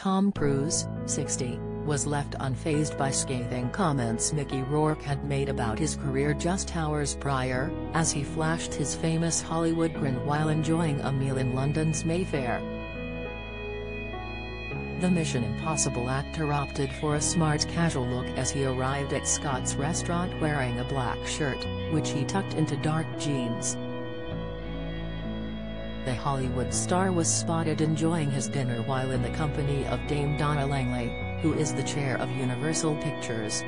Tom Cruise, 60, was left unfazed by scathing comments Mickey Rourke had made about his career just hours prior, as he flashed his famous Hollywood grin while enjoying a meal in London's Mayfair. The Mission Impossible actor opted for a smart casual look as he arrived at Scott's restaurant wearing a black shirt, which he tucked into dark jeans. The Hollywood star was spotted enjoying his dinner while in the company of Dame Donna Langley, who is the chair of Universal Pictures.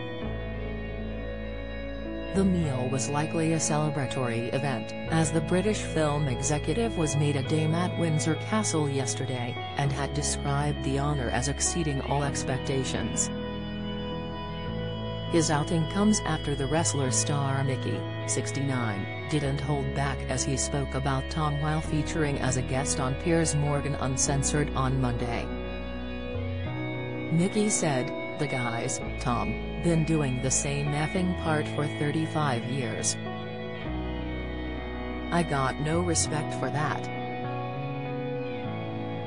The meal was likely a celebratory event, as the British film executive was made a dame at Windsor Castle yesterday, and had described the honour as exceeding all expectations. His outing comes after the wrestler star Mickey, 69, didn't hold back as he spoke about Tom while featuring as a guest on Piers Morgan Uncensored on Monday. Mickey said, the guys, Tom, been doing the same effing part for 35 years. I got no respect for that.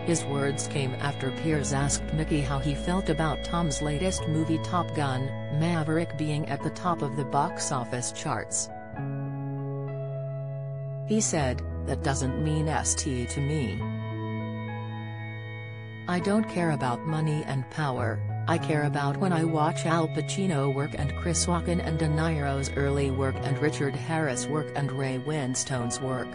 His words came after Piers asked Mickey how he felt about Tom's latest movie Top Gun, Maverick being at the top of the box office charts. He said, that doesn't mean ST to me. I don't care about money and power, I care about when I watch Al Pacino work and Chris Walken and De Niro's early work and Richard Harris work and Ray Winstone's work.